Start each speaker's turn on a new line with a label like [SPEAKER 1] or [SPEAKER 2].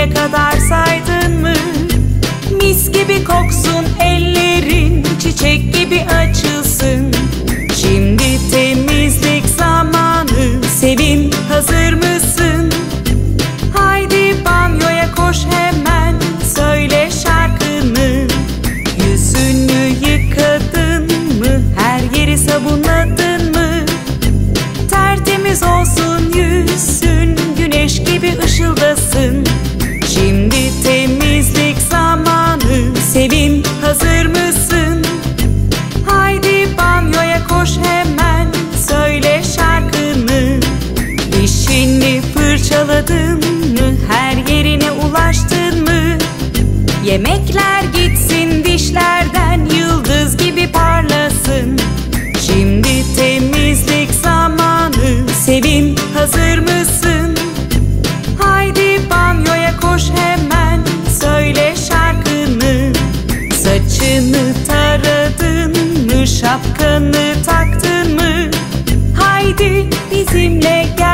[SPEAKER 1] Şimdiye kadar saydın mı? Mis gibi koksun Haydi banyoya koş hemen söyle şarkını. Dişini fırçaladın mı her yerine ulaştın mı? Yemekler khi đi dìm lệ ca